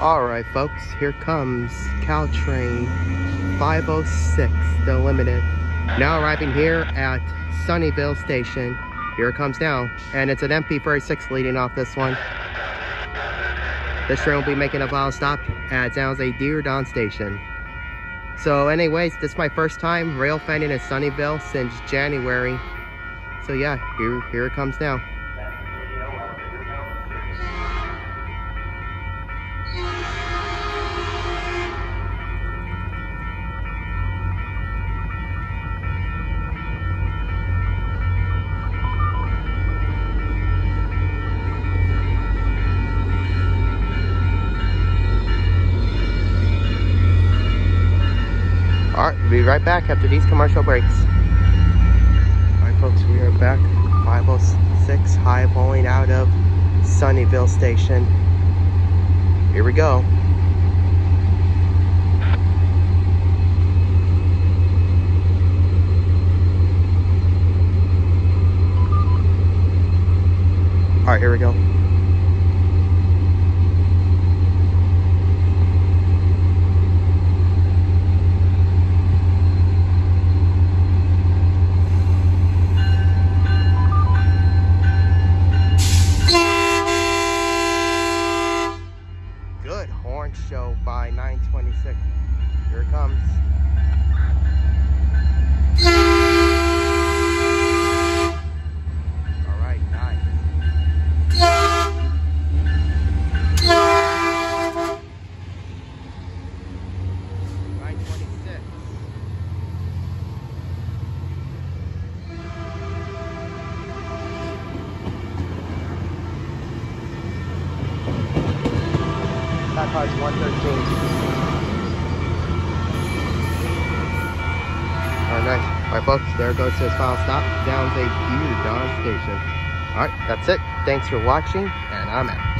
Alright folks, here comes Caltrain 506, the limited. Now arriving here at Sunnyvale Station. Here it comes now, and it's an MP36 leading off this one. This train will be making a final stop at San Jose Diridon Station. So anyways, this is my first time rail fanning in Sunnyvale since January. So yeah, here, here it comes now. Be right back after these commercial breaks. Alright folks, we are back. 506 high pulling out of Sunnyvale Station. Here we go. Alright, here we go. Horn show by 926. Here it comes. All right, That car's 113. Alright, nice. Alright, folks, there goes his final stop. Down to Diridon Station. Alright, that's it. Thanks for watching, and I'm out.